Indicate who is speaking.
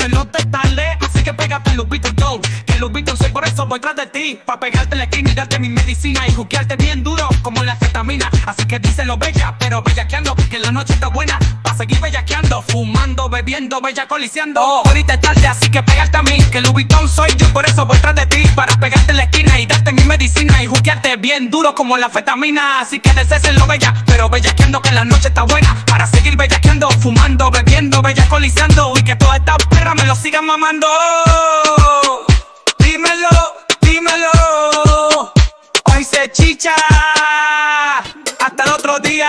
Speaker 1: Que no te tarde, así que pégate Louis Vuitton Que Louis Vuitton soy por eso voy tras de ti. Pa' pegarte la esquina y darte mi medicina Y juquearte bien duro como la cetamina Así que díselo bella, pero bellaqueando Que la noche está buena. Pa' seguir bellaqueando Fumando, bebiendo, bella coliciando oh, Ahorita es tarde, así que pégate a mí Que Louis Vuitton soy yo, por eso voy tras de ti. Para pegarte la esquina y darte mi medicina Y juquearte bien duro como la fetamina. Así que lo bella, pero bellaqueando que la noche está buena. Para seguir bellaqueando, fumando, bebiendo, bella coliciando Y que toda esta perra me lo sigan mamando. Dímelo, dímelo. Hoy se chicha Hasta el otro día